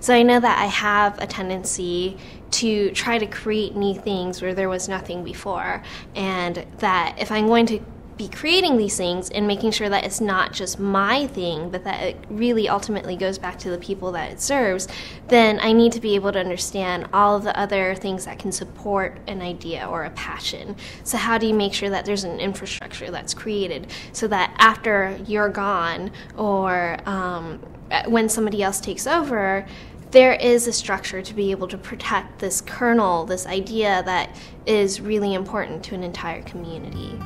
So I know that I have a tendency to try to create new things where there was nothing before, and that if I'm going to be creating these things and making sure that it's not just my thing, but that it really ultimately goes back to the people that it serves, then I need to be able to understand all of the other things that can support an idea or a passion. So, how do you make sure that there's an infrastructure that's created so that after you're gone or um, Uh, when somebody else takes over, there is a structure to be able to protect this kernel, this idea that is really important to an entire community.